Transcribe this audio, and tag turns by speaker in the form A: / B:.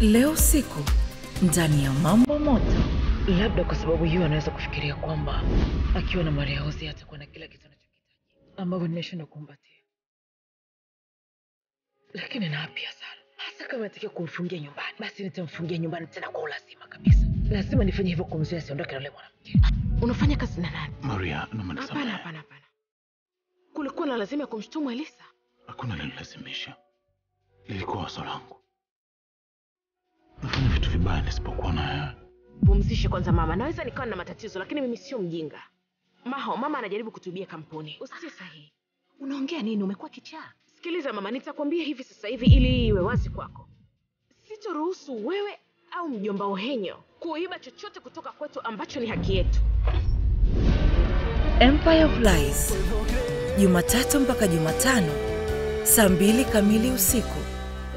A: Leo siku ndani ya Mambo Moto. Labda kwa sababu hiyo anaweza kufikiria kwamba akiwa na Maria Jose atakuwa na kila kitu anachokihitaji ambavyo nimeshindwa kumpatia, lakini naapia sana, hasa kama natakiwa kumfungia nyumbani, basi nitamfungia nyumbani tena kwa ulazima kabisa. Lazima nifanye hivyo kumzuia asiondoke na yule mwanamke.
B: Unafanya kazi na nani?
C: Maria, naomba
B: Hapana, hapana, hapana. Kulikuwa na lazima ya kumshutumu Elisa.
C: Hakuna lilolazimisha, lilikuwa wazo langu. Nisipokuwa na yeye.
B: Pumzishe kwanza mama, naweza nikawa na matatizo, lakini mimi sio mjinga. Maho, mama anajaribu kutubia kampuni, usitie sahihi.
D: Unaongea nini? Umekuwa kichaa.
B: Sikiliza mama, nitakwambia hivi sasa hivi ili iwe wazi kwako. Sitoruhusu wewe au mjomba Uhenyo kuiba chochote kutoka kwetu ambacho ni haki yetu.
A: Empire of Lies, Jumatatu mpaka Jumatano saa mbili kamili usiku